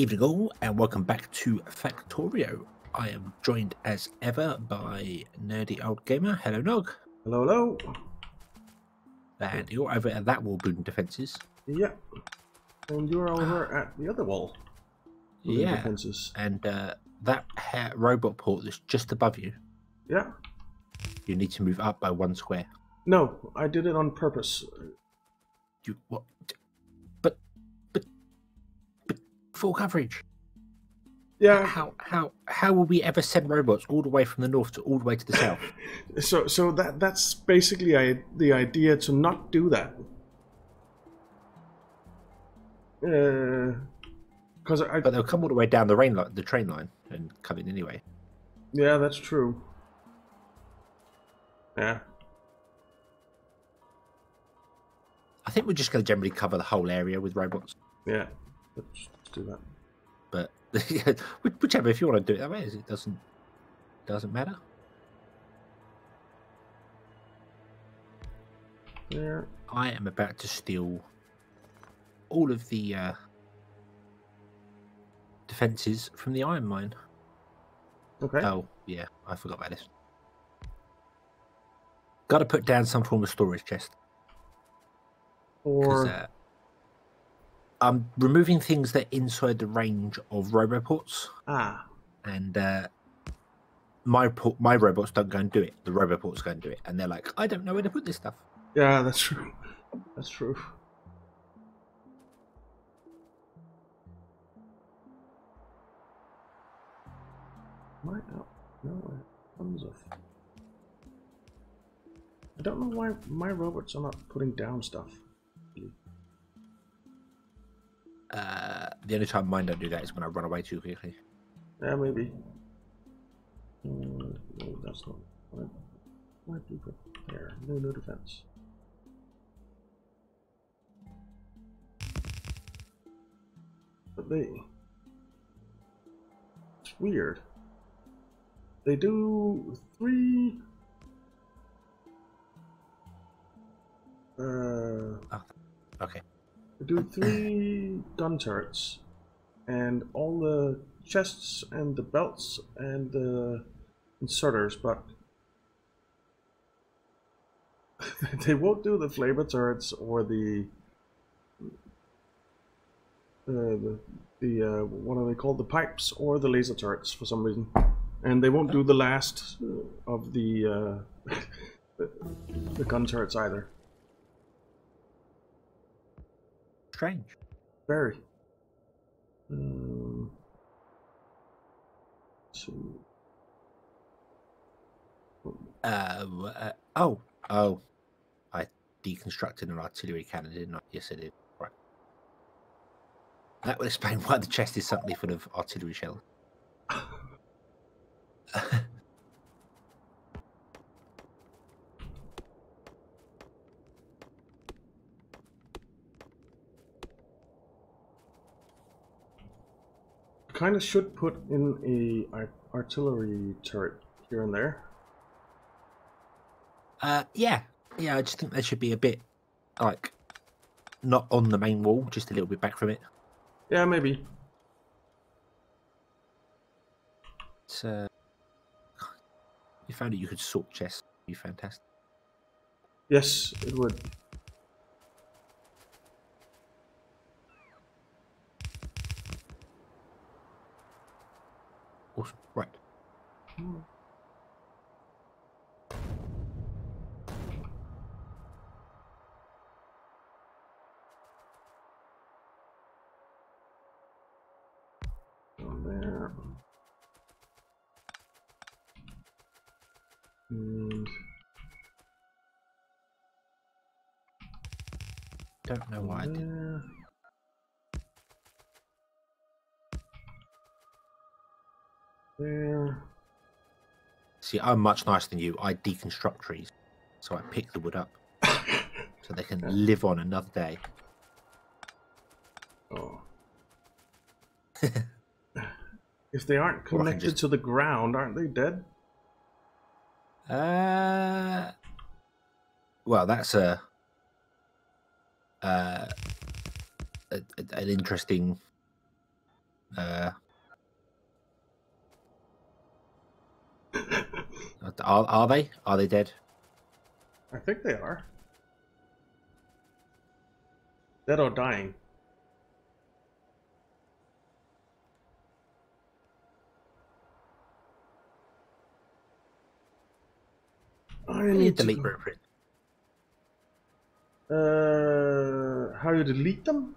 Evening all, and welcome back to Factorio. I am joined as ever by Nerdy Old Gamer. Hello, Nog. Hello, hello. And you're over at that wall building defences. Yeah. And you're over at the other wall. Yeah. Defenses. And uh, that ha- roboport that's just above you, Yeah. you need to move up by one square. No, I did it on purpose. You what? Full coverage. Yeah. How how how will we ever send robots all the way from the north to all the way to the south? So, so that that's basically I, the idea to not do that. Uh, because I, But they'll come all the way down the rain line, the train line, and come in anyway. yeah, that's true. Yeah. I think we're just going to generally cover the whole area with robots. Yeah. Let's do that. But whichever, if you want to do it that way, it doesn't doesn't matter. There. I am about to steal all of the uh, defenses from the iron mine. Okay. Oh yeah, I forgot about this. Got to put down some form of storage chest. or uh, I'm removing things that are inside the range of roboports, ah, and uh, my my robots don't go and do it. The roboports go and do it, and they're like, I don't know where to put this stuff. yeah, that's true. That's true. Why no, no tons of. I don't know why my robots are not putting down stuff. Uh, the only time mine don't do that is when I run away too quickly. Yeah, maybe. Mm, no, that's not. Why, why do you prepare? No, no defense. But they. It's weird. They do three. Uh, Okay. Do three gun turrets, and all the chests and the belts and the inserters, but they won't do the flavor turrets or the uh, the, the uh, what are they called? The pipes or the laser turrets for some reason, and they won't do the last of the uh, the, the gun turrets either. Strange. Very. Um, so, Uh, uh, oh, oh, I deconstructed an artillery cannon, didn't I? Yes, I did. Right. That would explain why the chest is suddenly full of artillery shells. kind of should put in a ar- artillery turret here and there. Uh, yeah, yeah. I just think there should be a bit like not on the main wall, just a little bit back from it. Yeah, maybe. So, uh, you found that you could sort chests. Be fantastic. Yes, it would. And Don't know why I did. there. See, I'm much nicer than you. I deconstruct trees, so I pick the wood up so they can live on another day. Oh. if they aren't Or I can connected just- to the ground, aren't they dead? Uh, well, that's a, uh, a, a- an interesting Uh, are, are they? Are they dead? I think they are. Dead or dying. I need to delete blueprint? Uh, how do you delete them?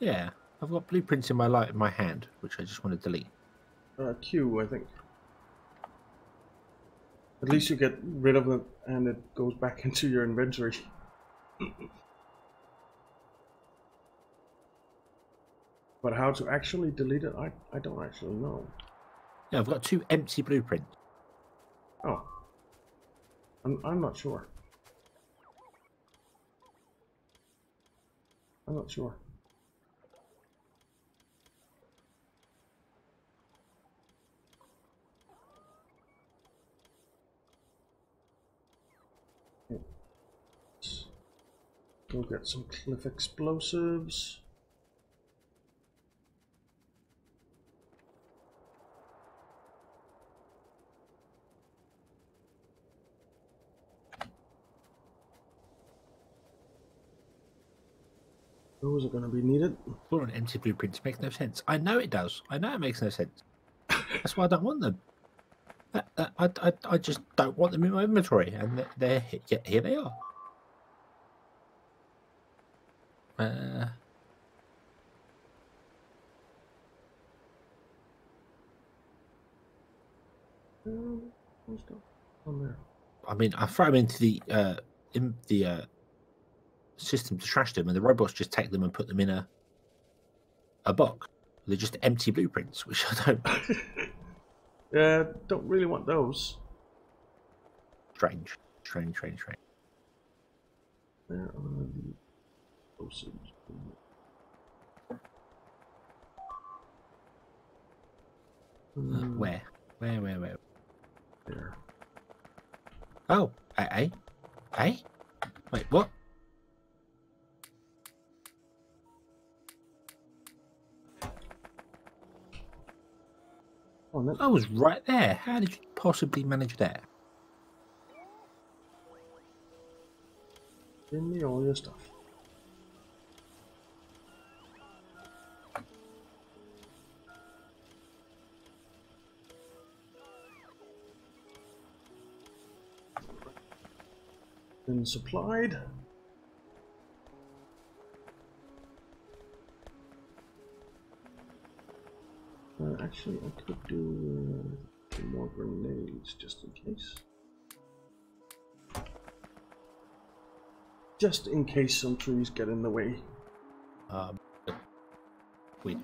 Yeah, I've got blueprints in my light in my hand, which I just want to delete. Uh, Q, I think. At least you get rid of it and it goes back into your inventory. but how to actually delete it, I, I don't actually know. Yeah, I've got two empty blueprints. Oh. I'm, I'm not sure. I'm not sure. Go get some cliff explosives. Those are going to be needed. Four on empty blueprints makes no sense. I know it does. I know it makes no sense. That's why I don't want them. That- I, I, I just don't want them in my inventory, and they're, they're here they are. Uh, Um, on? I mean, I throw them into the uh, in the uh, system to trash them, and the robots just take them and put them in a a box. They're just empty blueprints, which I don't. Yeah, don't really want those. Strange, strange, strange, strange. Where are the? Uh, Hmm, where, where, where, where? There. Oh, eh, eh? Wait, what? I was right there. How did you possibly manage that? give me all your stuff. Been supplied. Uh, actually, I could do uh, more grenades just in case. Just in case some trees get in the way. Um, wait.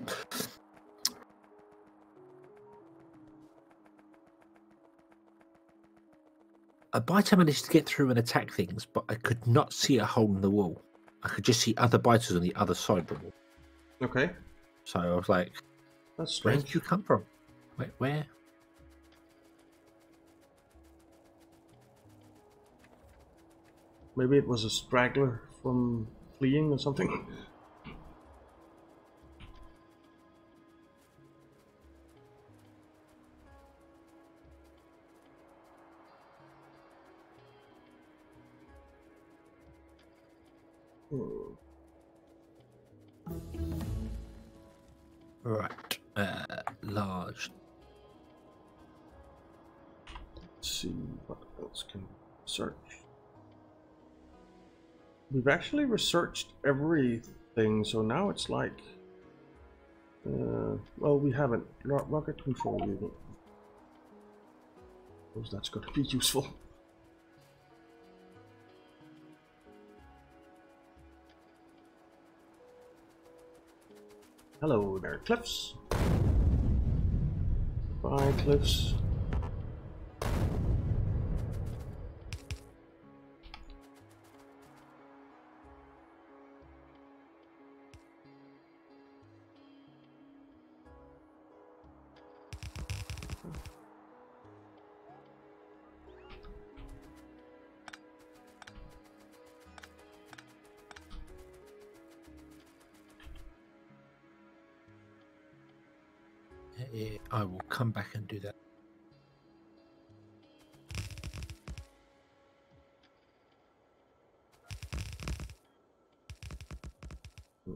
A biter managed to get through and attack things, but I could not see a hole in the wall. I could just see other biters on the other side of the wall. Okay, So I was like, that's "Where did you come from? Where? where? Maybe it was a straggler from fleeing or something. Hmm. Right. Uh, large. Let's see what else can search. We've actually researched everything, so now it's like, uh, well, we haven't Ro- rocket control unit. Suppose that's going to be useful. Hello there, Cliffs. Bye, Cliffs.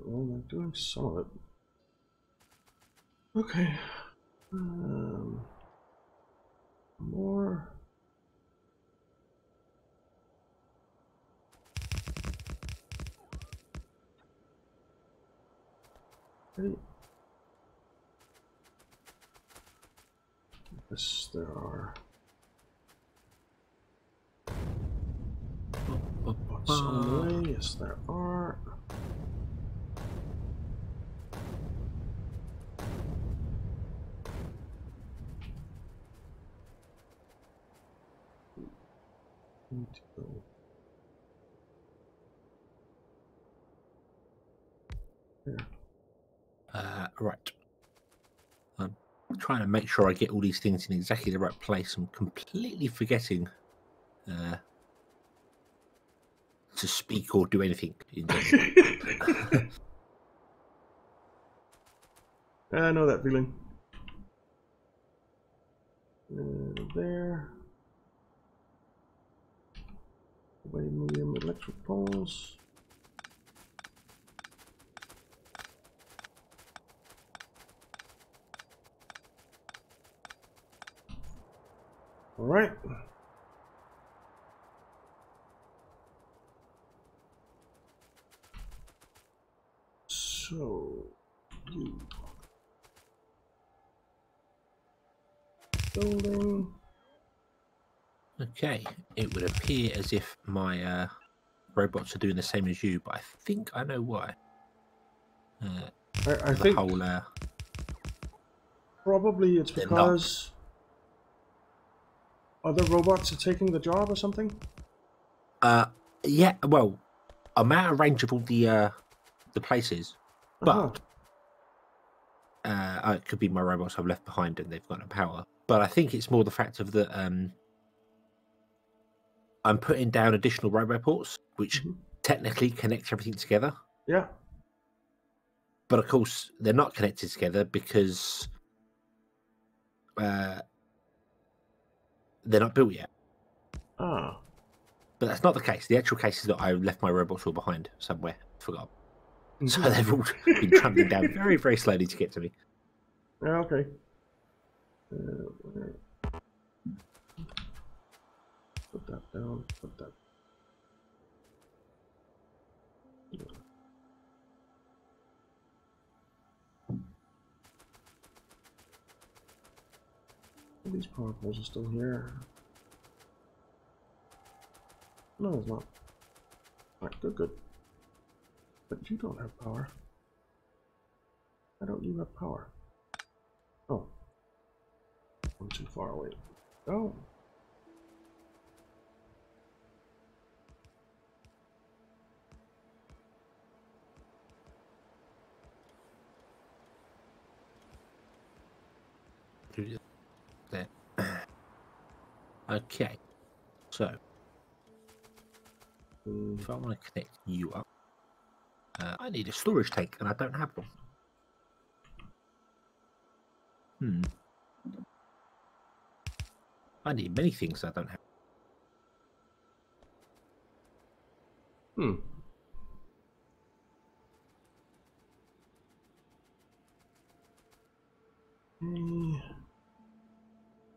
Well, I'm doing some of it. Okay. Um, more. Ready? Yes, there are. The way? Yes, there are. Need to go. There. Uh, right. I'm trying to make sure I get all these things in exactly the right place. I'm completely forgetting uh, to speak or do anything. In. I know that feeling. Uh, there. Away medium electric poles. All right. So, building. okay, it would appear as if my uh, robots are doing the same as you, but I think I know why. Uh, I, I the think whole uh, probably it's because other robots are taking the job or something. uh, yeah, well, I'm out of range of all the uh, the places, but uh, uh, it could be my robots I've left behind and they've got no power. But I think it's more the fact of that um, I'm putting down additional roboports, which Mhm. technically connect everything together. Yeah. But of course, they're not connected together because uh, they're not built yet. Ah. But that's not the case. The actual case is that I left my robots all behind somewhere. Forgot. So Mhm. they've all been trampling down very, very slowly to get to me. Yeah, okay. Uh, Put that down. Put that. These power poles are still here. No, it's not. Alright, good, good. But you don't have power. Why don't you have power? Oh. I'm too far away. Oh. Do There. Okay. So, if I want to connect you up, uh, I need a storage tank, and I don't have one. Hmm. I need many things I don't have. Hmm.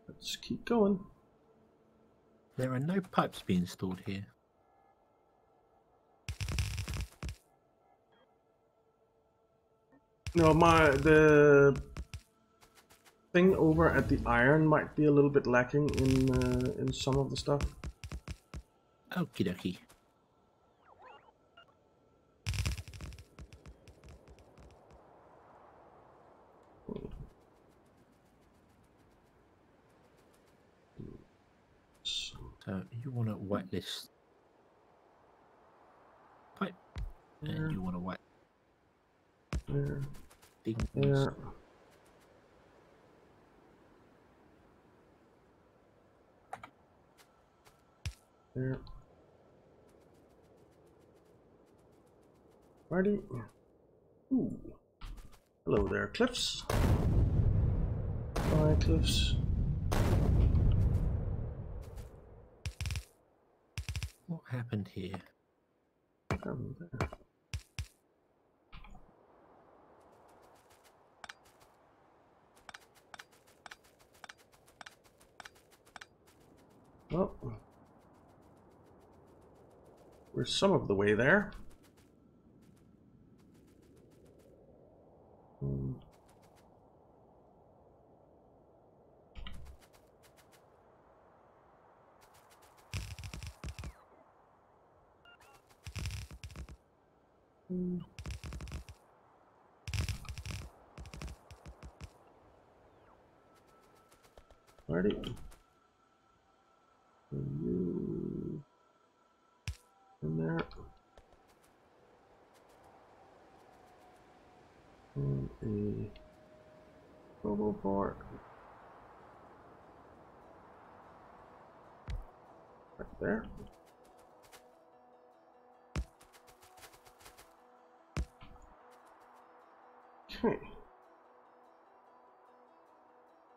Let's keep going. There are no pipes being stored here. No, my the thing over at the iron might be a little bit lacking in uh, in some of the stuff. Okie dokie. So, So you want to whitelist pipe, there, uh, and you want to white there, things. There. Ready? Ooh. Hello there, Cliffs. Bye, Cliffs. What happened here? There. Well, we're some of the way there.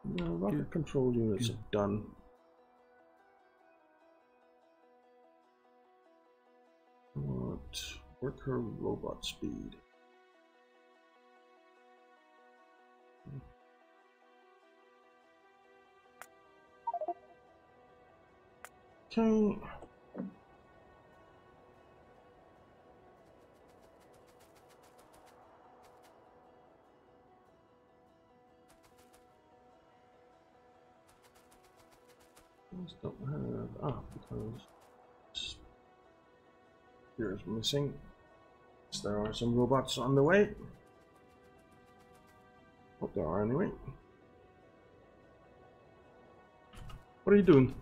Now rocket control units are done. What worker robot speed? Okay. Have ah because here is missing. So there are some robots on the way. Oh, there are anyway. What are you doing?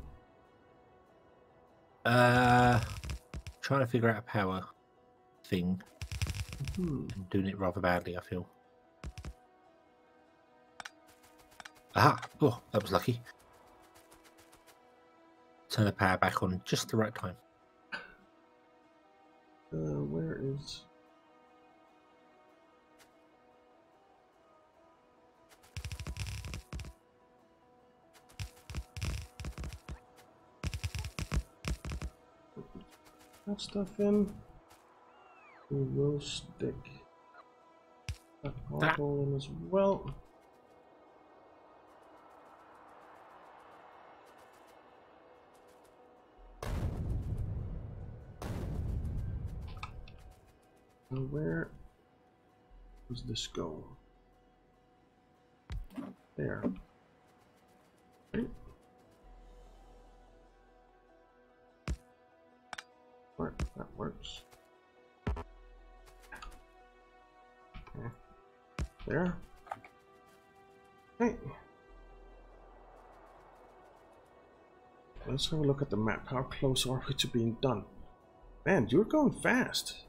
Uh, trying to figure out a power thing Hmm. and doing it rather badly. I feel. Aha! Oh, that was lucky. Turn the power back on just the right time. Uh, where is? That stuff in. We will stick that hole in as well. Now where does this go? There. Right. Work, that works. Okay. There. Okay. Let's have a look at the map. How close are we to being done? Man, you're going fast.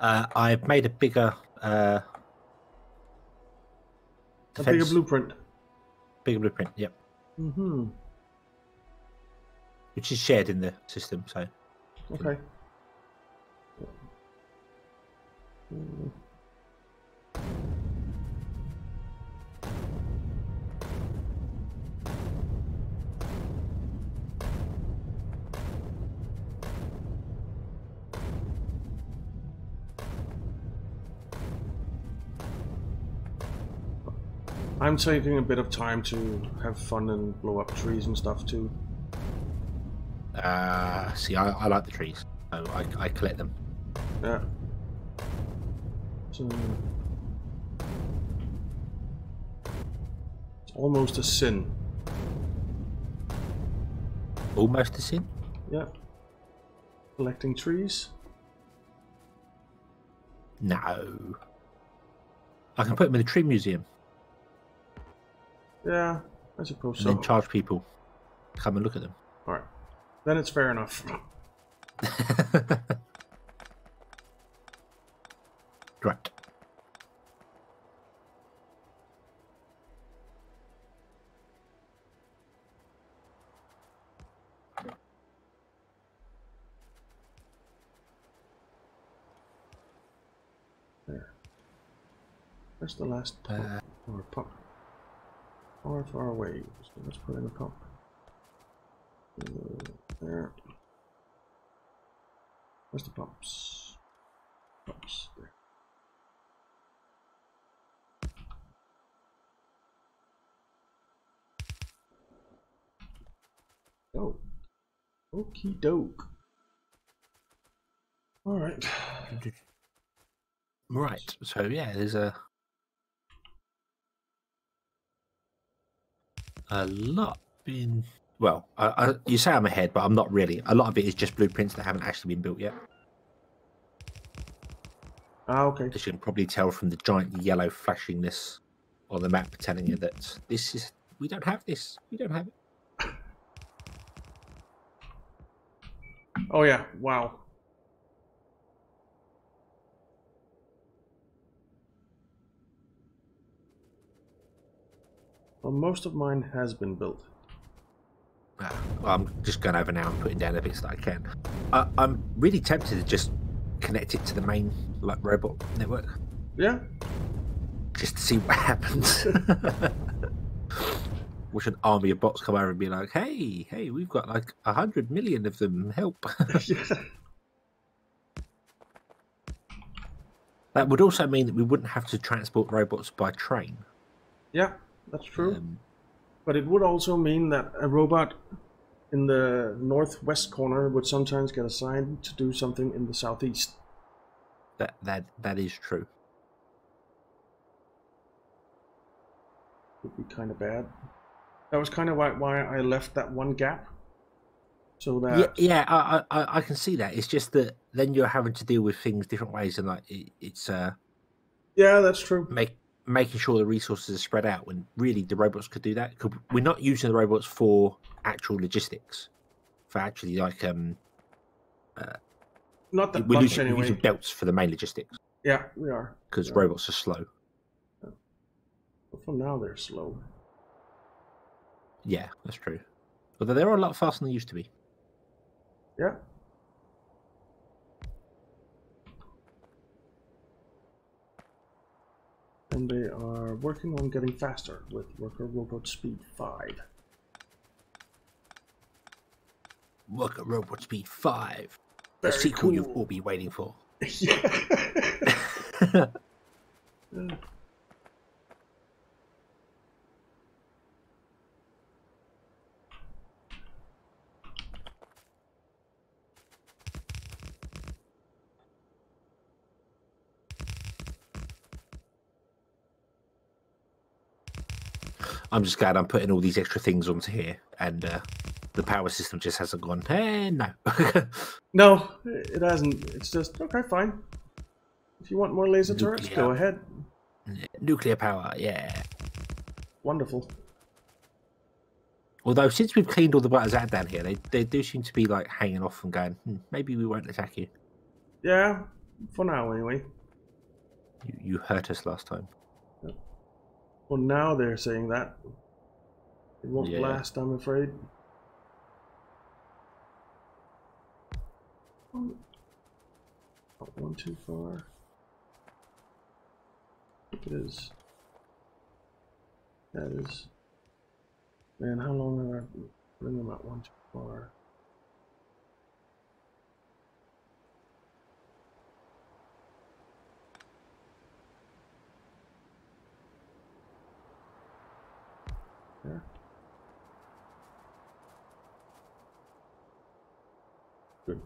Uh, I've made a bigger, uh, A bigger blueprint. bigger blueprint. Yep, Mm-hmm. which is shared in the system. So Okay. Mm. I'm taking a bit of time to have fun and blow up trees and stuff too. Uh, see, I, I like the trees, so I, I collect them. Yeah. So it's almost a sin. Almost a sin. Yeah. Collecting trees. No, I can put them in the tree museum Yeah, I suppose and so. then charge people come and look at them. All right. Then it's fair enough. right. There. Where's the last? Uh, or pump? Far, far away. So let's put in a pump. Uh, there. Where's the pumps? Pumps there. Oh. Okie doke. Alright. Right. So yeah, there's a a lot been. Well, I, I, you say I'm ahead, but I'm not really. A lot of it is just blueprints that haven't actually been built yet. Ah, okay. As you can probably tell from the giant yellow flashingness on the map, telling you that this is we don't have this. We don't have it. Oh yeah, wow. Well, most of mine has been built. Uh, I'm just going over now and putting down the bits that I can. I, I'm really tempted to just connect it to the main like robot network, Yeah, just to see what happens. Wish an army of bots come over and be like, "Hey, hey, we've got like a hundred million of them. Help!" yeah. that would also mean that we wouldn't have to transport robots by train. yeah, that's true. Um, But it would also mean that a robot in the northwest corner would sometimes get assigned to do something in the southeast. that that that is true. Would be kind of bad. That was kind of why, why I left that one gap. So that yeah, yeah, I, I I can see that. It's just that then you're having to deal with things different ways, and like it, it's uh yeah, that's true. make making sure the resources are spread out when really the robots could do that. We're not using the robots for actual logistics, for actually like um Not that we're, much using, we're anyway. using belts for the main logistics Yeah, we are. because Yeah. robots are slow. But for now, they're slow. Yeah, that's true. Although they're a lot faster than they used to be. Yeah. And they are working on getting faster with Worker Robot Speed 5. Work at Robot Speed Five, the Very sequel you've all been waiting for. yeah. I'm just glad I'm putting all these extra things onto here, and uh, the power system just hasn't gone. Hey, no. No, it hasn't. It's just, okay, fine. If you want more laser turrets, go ahead. Nuclear power, yeah. Wonderful. Although since we've cleaned all the buttons out down here, they they do seem to be like hanging off and going. Hmm, maybe we won't attack you. Yeah, for now anyway. You, you hurt us last time. Well, now they're saying that. It won't Yeah. last, I'm afraid. Not one too far. It is. That is. Man, how long have I been them out one too far? There. Good.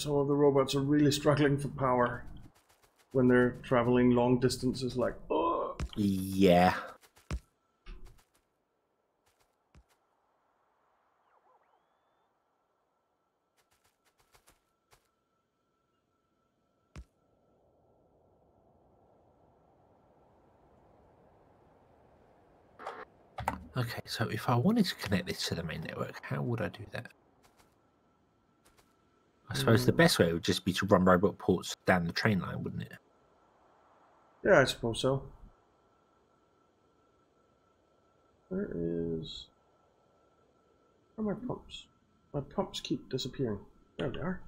Some of the robots are really struggling for power when they're traveling long distances, like, oh, Yeah. Okay, so if I wanted to connect this to the main network, how would I do that? I suppose mm. the best way would just be to run roboports down the train line, wouldn't it? Yeah, I suppose so. Where is. Where are my pumps? My pumps keep disappearing. There they are.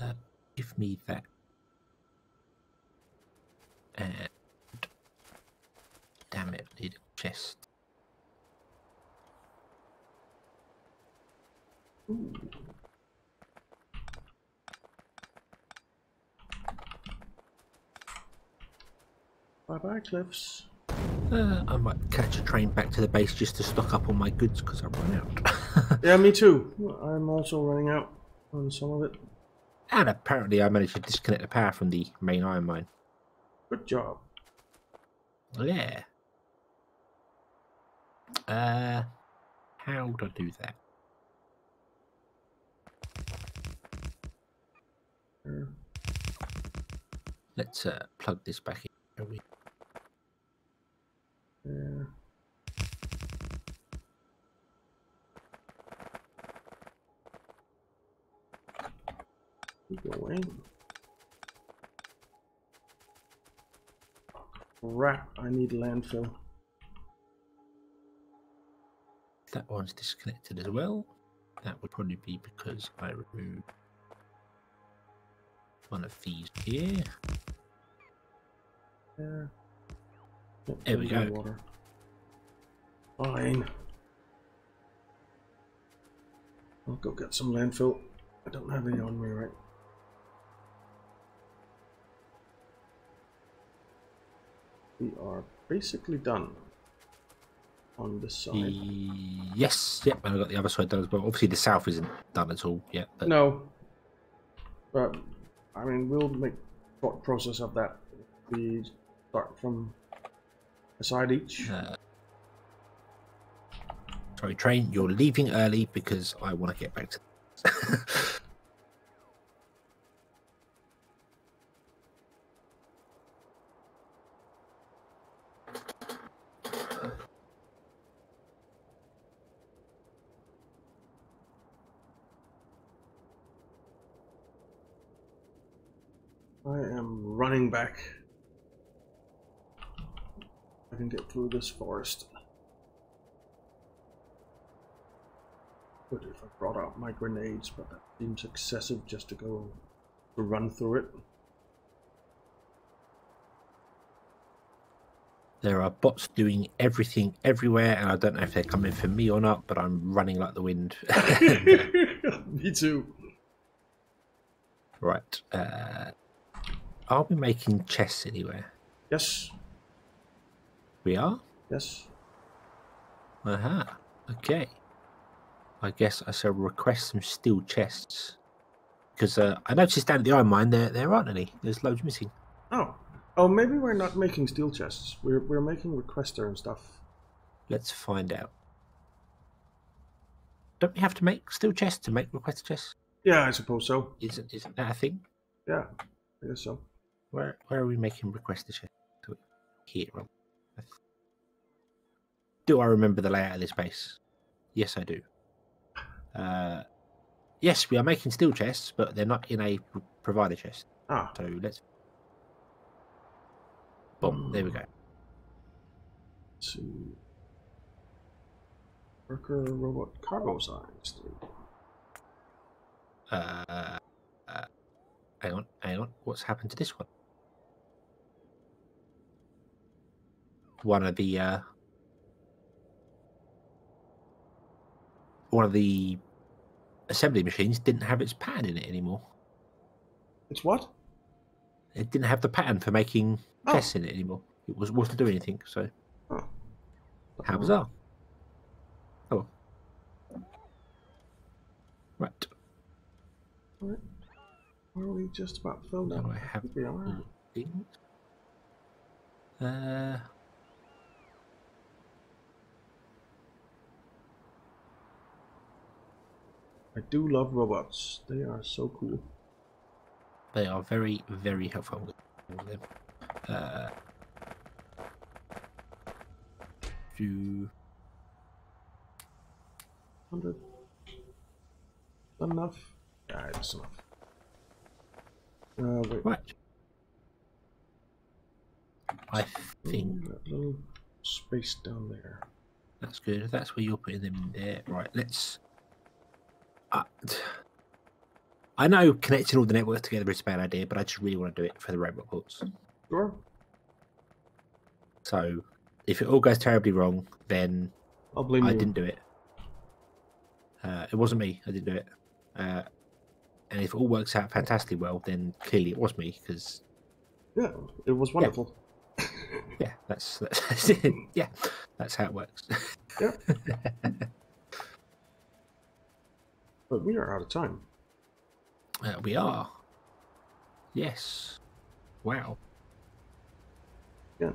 Uh, give me that. And damn it, leader chest. Ooh. Bye bye, cliffs. Uh, I might catch a train back to the base just to stock up on my goods because I run out. Yeah, me too. I'm also running out on some of it. and apparently, I managed to disconnect the power from the main iron mine. Good job. Yeah. Uh, how would I do that? Let's uh, plug this back in. Keep going. Crap, I need landfill. That one's disconnected as well. That would probably be because I removed one of these here. There. There we go. Water. Fine. I'll go get some landfill. I don't have any on me, right? We are basically done on this side. Yes, yep, and I got the other side done as well. Obviously, the south isn't done at all yet. But No. But, I mean, we'll make process of that. We start from a side each. Uh, sorry, train, you're leaving early because I want to get back to. back. I can get through this forest. Good if I brought out my grenades, but that seems excessive just to go to run through it. there are bots doing everything everywhere, and I don't know if they're coming for me or not, but I'm running like the wind. Me too. right. Uh, are we making chests anywhere? Yes, We are? yes. Aha. Okay. I guess I shall request some steel chests. Because uh, I noticed down at the iron mine there there aren't any. There's loads missing. Oh, oh, maybe we're not making steel chests. We're we're making requester and stuff. Let's find out. Don't we have to make steel chests to make request chests? Yeah, I suppose so. Isn't isn't that a thing? Yeah, I guess so. Where where are we making request chests? Here. Do I remember the layout of this base? Yes, I do. Uh, yes, we are making steel chests, but they're not in a provider chest. Ah, So let's. Boom! There we go. see. Worker robot cargo size. Uh, uh, hang on, hang on. What's happened to this one? One of the uh, one of the assembly machines didn't have its pattern in it anymore. It's what? It didn't have the pattern for making Oh. chests in it anymore. It was wasn't doing anything. So Oh. how bizarre. Oh, right. Alright. Are we just about filled Now up? I have all things. Uh, I do love robots. They are so cool. they are very, very helpful. with them. Uh, do Hundred. Enough. Yeah, it's enough. Uh, wait. right. I think Ooh, that little space down there. that's good. That's where you're putting them in there. Right. Let's. Uh, I know connecting all the networks together is a bad idea, but I just really want to do it for the roboports. Sure. So if it all goes terribly wrong, then I you. didn't do it. Uh, it wasn't me. I didn't do it. Uh, and if it all works out fantastically well, then clearly it was me because Yeah, it was wonderful. yeah, that's, that's yeah, that's how it works. But we are out of time. Uh, we are. Yes. Wow. Yeah.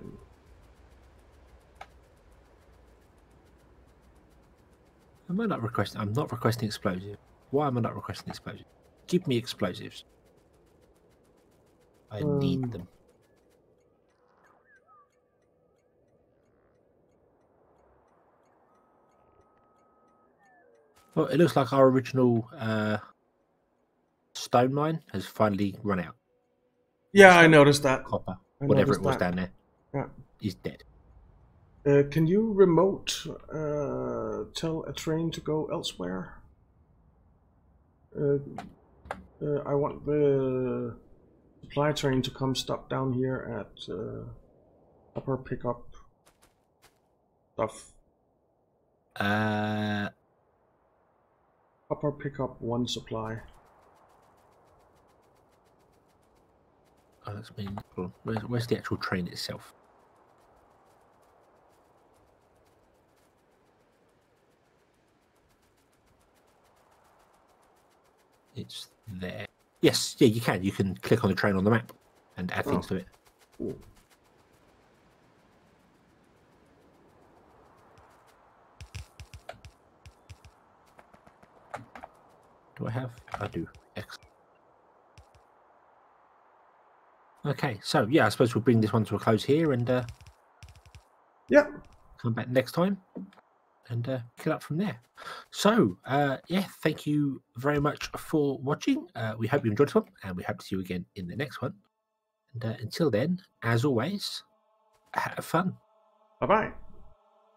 Am I not requesting? I'm not requesting explosives. Why am I not requesting explosives? Give me explosives. I need Um, them. Well, it looks like our original uh, stone mine has finally run out. Yeah, I noticed that. Copper, I whatever it was that. down there, Yeah. is dead. Uh, can you remote uh, tell a train to go elsewhere? Uh, uh, I want the supply train to come stop down here at uh, upper pickup stuff. Uh, Upper pickup one supply. oh, that's mean. Where's, where's the actual train itself? It's there. Yes, yeah, you can. You can click on the train on the map and add things Oh. to it. Cool. Do I have? I do. Excellent. Okay, so yeah, I suppose we'll bring this one to a close here and uh, Yeah. come back next time and uh, pick it up from there. So, uh, yeah, thank you very much for watching. Uh, we hope you enjoyed this one, and we hope to see you again in the next one. And uh, until then, as always, have fun. Bye bye.